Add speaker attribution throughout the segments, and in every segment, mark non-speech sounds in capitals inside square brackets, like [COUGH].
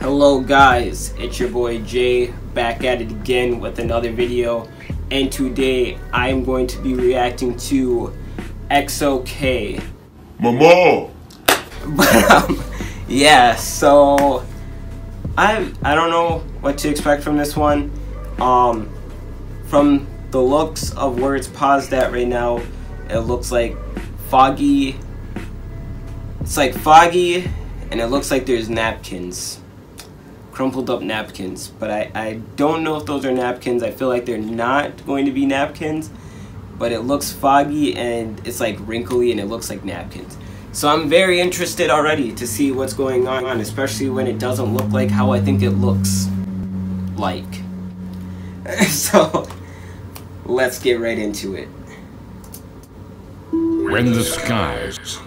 Speaker 1: Hello guys, it's your boy Jay back at it again with another video and today I'm going to be reacting to EXO-K. [LAUGHS]
Speaker 2: Mama!
Speaker 1: But [LAUGHS] um, yeah, so I I don't know what to expect from this one. Um, from the looks of where it's paused at right now, it looks like foggy. It's like foggy, and it looks like there's napkins, crumpled up napkins. But I I don't know if those are napkins. I feel like they're not going to be napkins, but it looks foggy and it's like wrinkly and it looks like napkins. So I'm very interested already to see what's going on, especially when it doesn't look like how I think it looks like. [LAUGHS] so let's get right into it.
Speaker 3: When the skies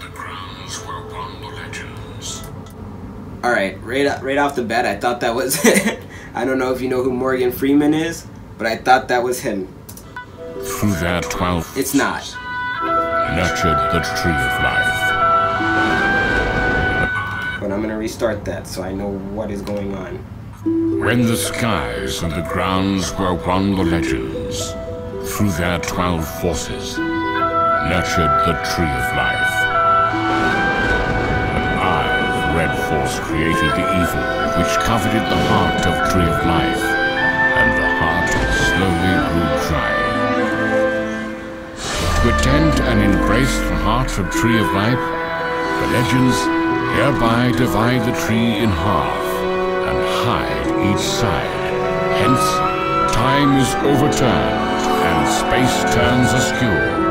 Speaker 1: All right, right right off the bat, I thought that was [LAUGHS] I don't know if you know who Morgan Freeman is, but I thought that was him.
Speaker 3: through their twelve
Speaker 1: It's not.
Speaker 3: nurtured the tree of life.
Speaker 1: But I'm going to restart that so I know what is going on.
Speaker 3: When the skies and the grounds were one the legends, through their twelve forces, nurtured the tree of life. Force created the evil which coveted the heart of tree of life, and the heart slowly grew dry. To attend and embrace the heart of tree of life, the legends hereby divide the tree in half and hide each side. Hence, time is overturned and space turns askew.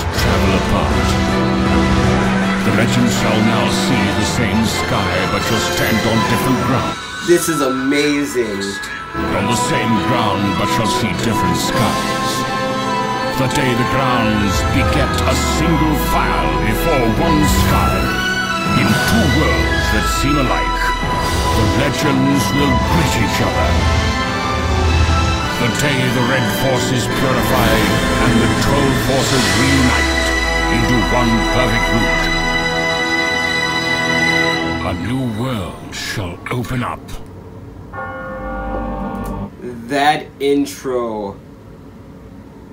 Speaker 3: Travel apart. The legends shall now see the same sky, but shall stand on different ground.
Speaker 1: This is amazing.
Speaker 3: On the same ground, but shall see different skies. The day the grounds beget a single file before one sky. In two worlds that seem alike, the legends will greet each other. The day the red forces purify and the forces reunite into one perfect root. A new world shall open up.
Speaker 1: that intro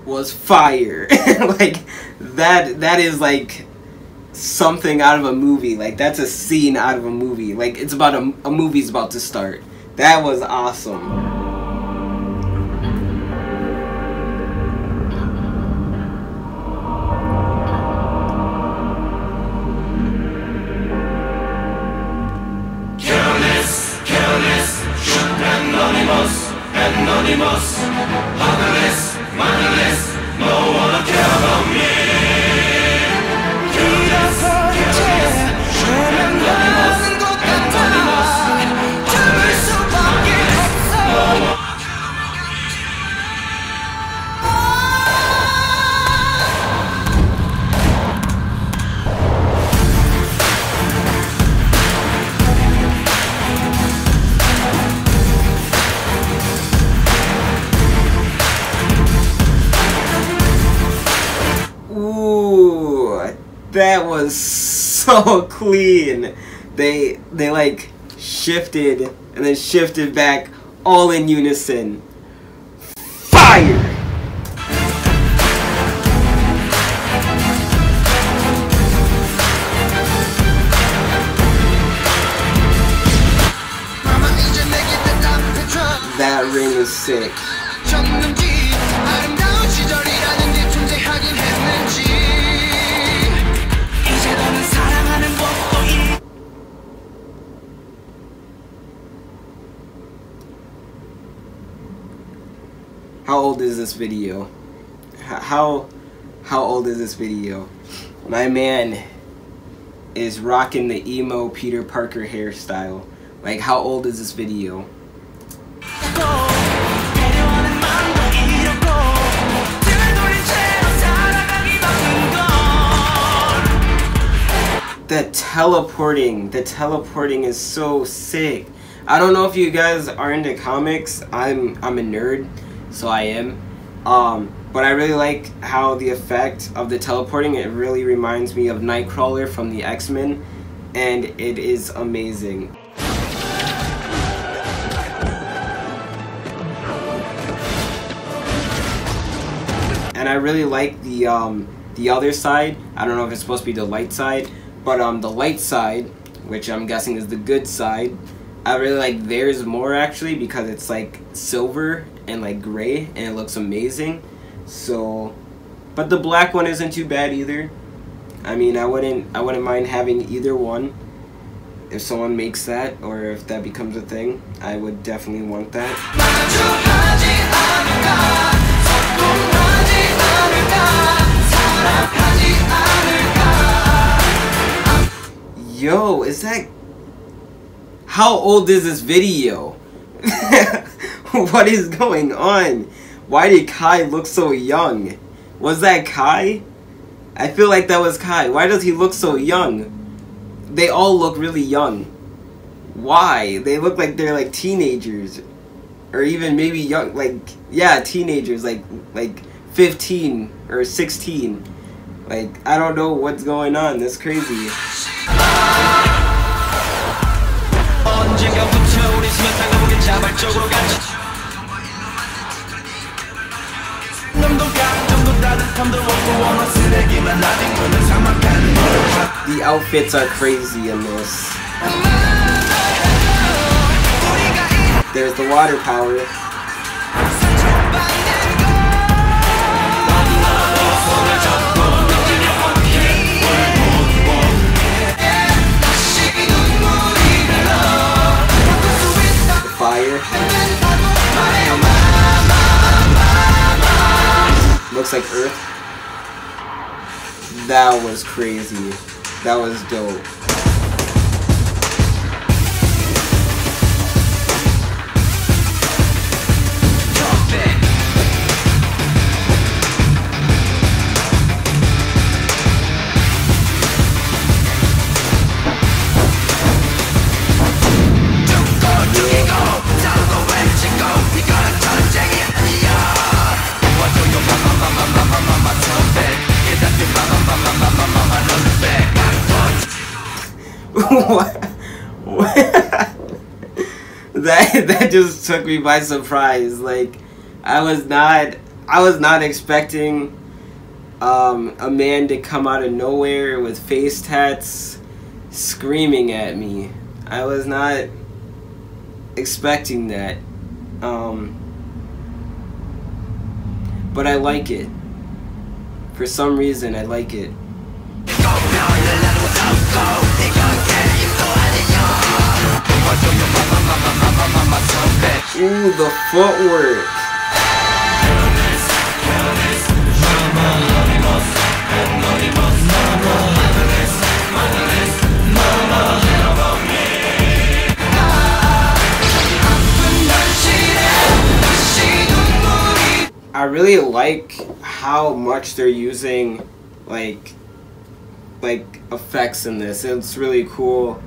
Speaker 1: was fire. [LAUGHS] like that that is like something out of a movie. Like that's a scene out of a movie. Like it's about a, a movie's about to start. That was awesome. that was [LAUGHS] so clean. They they like shifted and then shifted back all in unison. Fire! That ring is sick. this video? How how old is this video? My man is rocking the emo Peter Parker hairstyle. Like how old is this video? the teleporting the teleporting is so sick i don't know if you guys are into comics i'm i'm a nerd so i am um, but I really like how the effect of the teleporting. It really reminds me of Nightcrawler from the X Men, and it is amazing. and I really like the um, the other side. I don't know if it's supposed to be the light side, but um, the light side, which I'm guessing is the good side, I really like theirs more actually because it's like silver and like gray and it looks amazing. So but the black one isn't too bad either. I mean I wouldn't I wouldn't mind having either one. If someone makes that or if that becomes a thing I would definitely want that. Yo is that how old is this video? [LAUGHS] [LAUGHS] what is going on? Why did Kai look so young? Was that Kai? I feel like that was Kai. Why does he look so young? They all look really young. Why? They look like they're like teenagers or even maybe young like yeah, teenagers like like 15 or 16. Like I don't know what's going on. That's crazy.
Speaker 4: 언젠가부터 우리 스마트한 감옥에 자발적으로 갔지 놈도 감정도 따뜻함도 없고 원한 쓰레기만 아닌 거는 사막하는 거야
Speaker 1: The outfits are crazy in this. There's the water power. Looks like Earth. That was crazy. That was dope. What? [LAUGHS] that that just took me by surprise. Like I was not I was not expecting um, a man to come out of nowhere with face tats screaming at me. I was not expecting that. Um, but I like it. For some reason, I like it. Ooh, the footwork. I really like how much they're using like like effects in this. It's really cool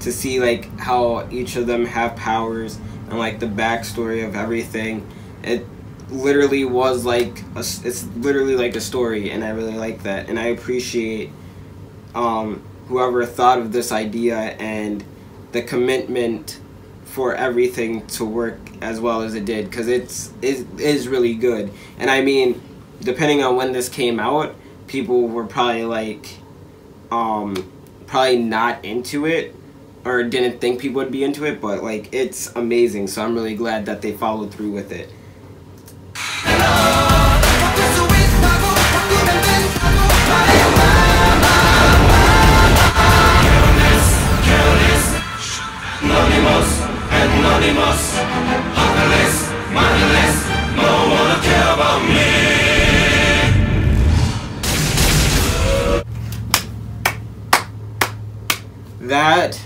Speaker 1: to see like how each of them have powers and like the backstory of everything. It literally was like a, it's literally like a story, and I really like that, and I appreciate um, whoever thought of this idea and the commitment for everything to work as well as it did because it's it is really good and i mean depending on when this came out people were probably like um probably not into it or didn't think people would be into it but like it's amazing so i'm really glad that they followed through with it. That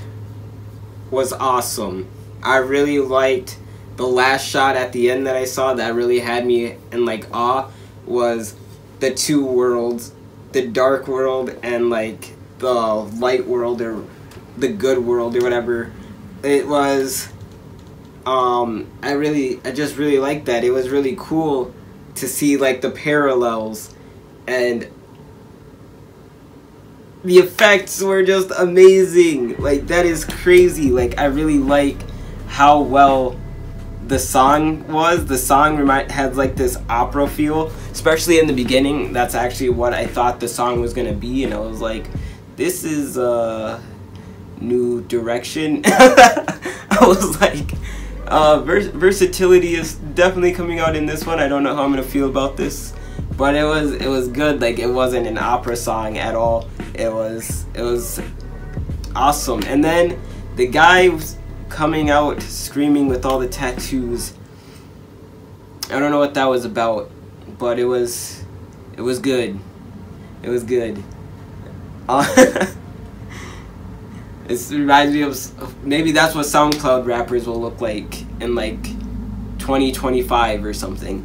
Speaker 1: was awesome. I really liked the last shot at the end that I saw that really had me in like awe was the two worlds, the dark world and like the light world or the good world or whatever. It was um I really I just really liked that. It was really cool to see like the parallels and the effects were just amazing. Like that is crazy. Like I really like how well the song was. The song remind had like this opera feel, especially in the beginning. That's actually what I thought the song was gonna be, and I was like, "This is a new direction." [LAUGHS] I was like, uh, vers- "Versatility is definitely coming out in this one." I don't know how I'm gonna feel about this, but it was it was good. Like it wasn't an opera song at all. It was it was awesome. And then the guy coming out screaming with all the tattoos. I don't know what that was about, but it was it was good. It was good. [LAUGHS] Uh, it reminds me of maybe that's what SoundCloud rappers will look like in like 2025 or something.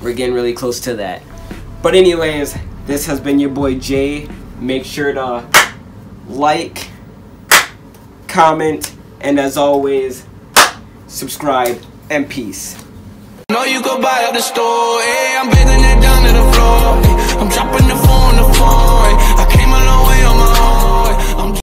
Speaker 1: We're getting really close to that. But anyways, this has been your boy Jay. Make sure to like, comment, and as always, subscribe, and peace.
Speaker 4: You go buy the store, hey, I'm it down to the floor, I'm dropping the phone, the.